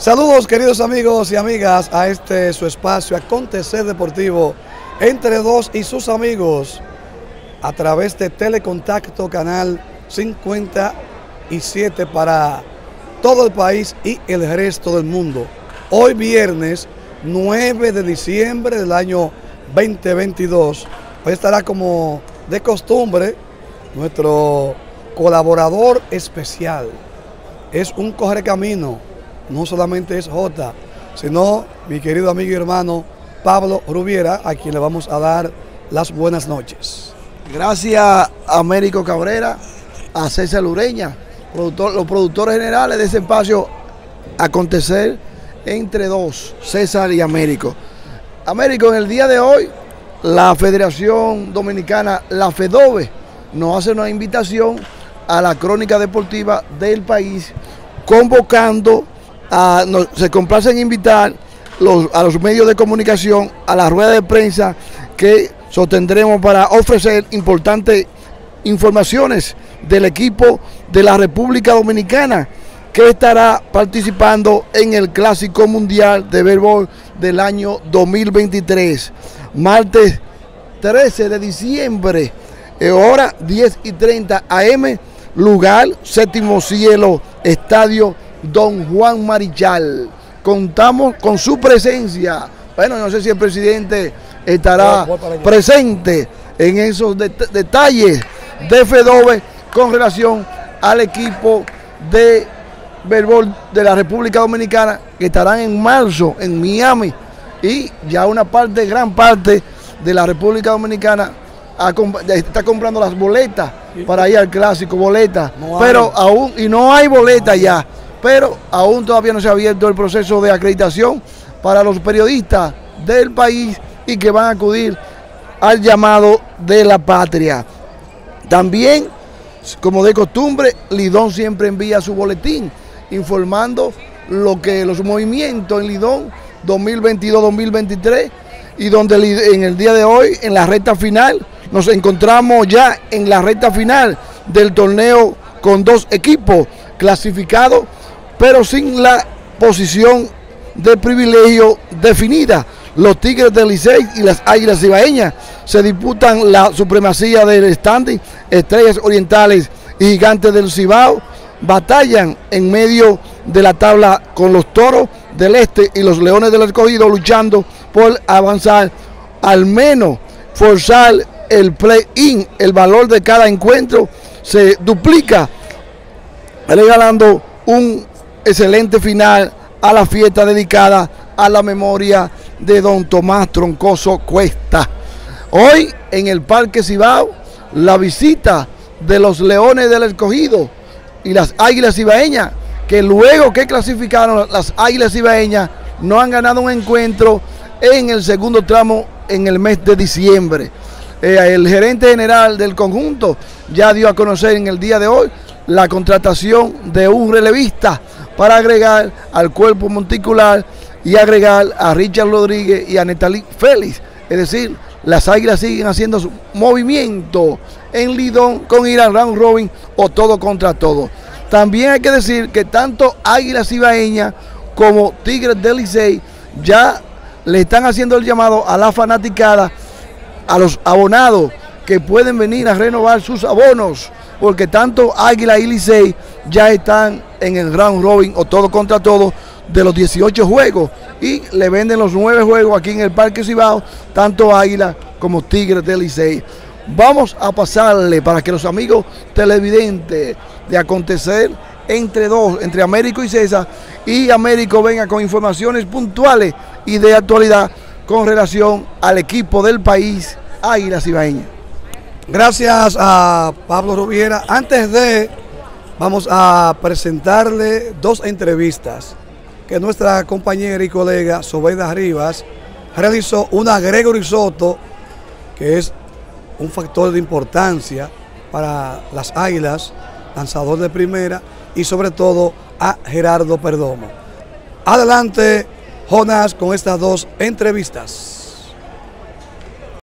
Saludos queridos amigos y amigas a este su espacio Acontecer Deportivo entre dos y sus amigos a través de Telecontacto Canal 57 para todo el país y el resto del mundo. Hoy viernes 9 de diciembre del año 2022. Hoy estará como de costumbre nuestro colaborador especial. Es un camino no solamente es J, sino mi querido amigo y hermano Pablo Rubiera, a quien le vamos a dar las buenas noches. Gracias Américo Cabrera, a César Lureña, los productores generales de ese espacio Acontecer entre dos, César y Américo. Américo, en el día de hoy, la Federación Dominicana, la FEDOVE, nos hace una invitación a la crónica deportiva del país, convocando se complacen invitar a los medios de comunicación a la rueda de prensa que sostendremos para ofrecer importantes informaciones del equipo de la República Dominicana que estará participando en el Clásico Mundial de Béisbol del año 2023. Martes 13 de diciembre, eh, hora 10 y 30 AM, lugar Séptimo Cielo, Estadio don Juan Marichal. Contamos con su presencia. Bueno, no sé si el presidente estará presente en esos detalles de FEDOVE con relación al equipo de béisbol de la República Dominicana que estarán en marzo en Miami y ya una parte, gran parte de la República Dominicana está comprando las boletas para ir al clásico, boletas, pero aún, y no hay boletas ya pero aún todavía no se ha abierto el proceso de acreditación para los periodistas del país y que van a acudir al llamado de la patria. También, como de costumbre, Lidón siempre envía su boletín informando lo que los movimientos en Lidón 2022-2023 y donde en el día de hoy, en la recta final, nos encontramos ya en la recta final del torneo con dos equipos clasificados pero sin la posición de privilegio definida. Los Tigres del Licey y las Águilas Ibaeñas se disputan la supremacía del standing. Estrellas Orientales y Gigantes del Cibao batallan en medio de la tabla con los Toros del Este y los Leones del Escogido luchando por avanzar, al menos forzar el play-in. El valor de cada encuentro se duplica, regalando un excelente final a la fiesta dedicada a la memoria de don Tomás Troncoso Cuesta. Hoy en el Parque Cibao, la visita de los Leones del Escogido y las Águilas Cibaeñas, que luego que clasificaron las Águilas Cibaeñas, no han ganado un encuentro en el segundo tramo en el mes de diciembre. Eh, el gerente general del conjunto ya dio a conocer en el día de hoy la contratación de un relevista para agregar al cuerpo monticular y agregar a Richard Rodríguez y a Netalí Félix. Es decir, las águilas siguen haciendo su movimiento en Lidón con ir al round robin o todo contra todo. También hay que decir que tanto Águilas Ibaeñas como Tigres del Licey ya le están haciendo el llamado a la fanaticada, a los abonados que pueden venir a renovar sus abonos, porque tanto Águila y Licey ya están en el round robin o todo contra todo de los 18 juegos y le venden los 9 juegos aquí en el Parque Cibao, tanto Águila como Tigres del Licey. Vamos a pasarle para que los amigos televidentes de acontecer entre dos, entre Américo y César, y Américo venga con informaciones puntuales y de actualidad con relación al equipo del país, Águila Cibaeña. Gracias a Pablo Rubiera. Antes de vamos a presentarle dos entrevistas que nuestra compañera y colega Sobeida Rivas realizó una a Gregory Soto, que es un factor de importancia para las Águilas, lanzador de primera, y sobre todo a Gerardo Perdomo. Adelante, Jonas, con estas dos entrevistas.